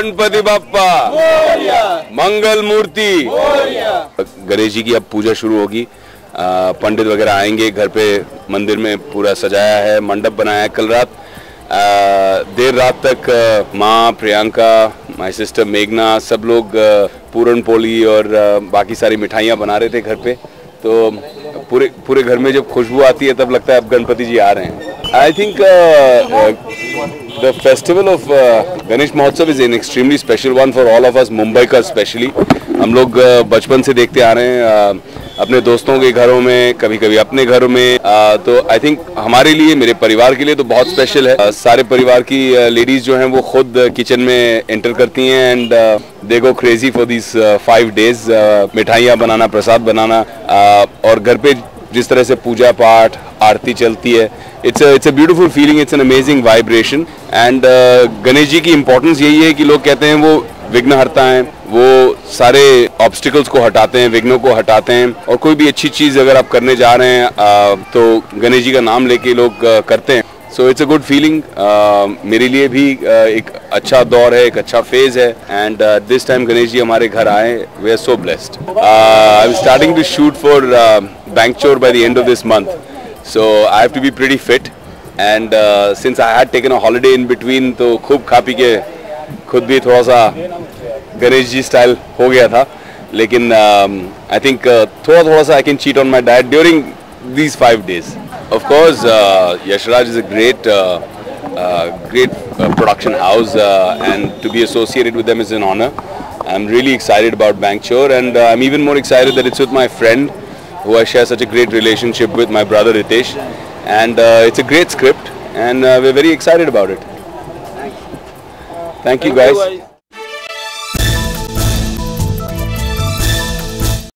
गणपति बाप्पा। मंगल मूर्ति गणेश जी की अब पूजा शुरू होगी। पंडित वगैरह आएँगे घर पे मंदिर में पूरा सजाया है मंडप बनाया है। कल रात आ, देर रात तक माँ प्रियंका माय सिस्टर मेघना सब लोग पूरन पोली और बाकी सारी मिठाइयाँ बना रहे थे घर पे। तो पूरे पूरे घर में जब खुशबू आती है तब लगता है अब गणपति जी आ रहे हैं। I think the festival of Ganesh महोत्सव is an extremely special one for all of us Mumbai का स्पेशली हम लोग uh, बचपन से देखते आ रहे हैं uh, अपने दोस्तों के घरों में कभी कभी अपने घरों में uh, तो आई थिंक हमारे लिए मेरे परिवार के लिए तो बहुत स्पेशल है। uh, सारे परिवार की लेडीज़ जो हैं वो खुद किचन में एंटर करती हैं and they go crazy for this five days मिठाइयाँ बनाना प्रसाद बनाना uh, और घर पे जिस तरह से पूजा पाठ आरती चलती है it's it's a beautiful feeling it's an amazing vibration and Ganesh ji की इंपॉर्टेंस यही है कि लोग कहते हैं वो विघ्न हरता है। वो सारे ऑब्स्टिकल्स को हटाते हैं विघ्नों को हटाते हैं और कोई भी अच्छी चीज़ अगर आप करने जा रहे हैं तो गणेश जी का नाम लेके लोग करते हैं। So it's a good feeling मेरे लिए भी uh, एक अच्छा दौर है एक अच्छा फ़ेज़ है and this time Ganesh ji हमारे घर आए we are so blessed I am starting to shoot for Bank Chor by the end of this month so I have to be pretty fit and since I had taken a holiday in between तो खूब खा P के खुद भी थोड़ा सा Ganesh ji style हो गया था लेकिन आई थिंक थोड़ा थोड़ा सा I can cheat on my diet during these five days. Of course, uh, Yashraj is a great, uh, uh, great uh, production house, uh, and to be associated with them is an honor. I'm really excited about Bankchor, and uh, I'm even more excited that it's with my friend, who I share such a great relationship with, my brother Ritesh, and uh, it's a great script, and uh, we're very excited about it. Thank you, guys.